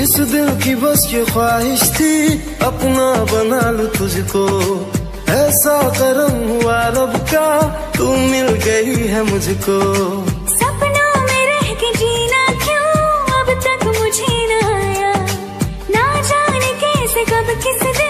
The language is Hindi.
इस दिल की बस ये ख्वाहिश थी, अपना बना लू तुझको। ऐसा करम हुआ रब का, तू मिल गई है मुझको। सपना में रह के जीना क्यों? अब तक मुझे ना आया। ना जाने कैसे, कब किस दिन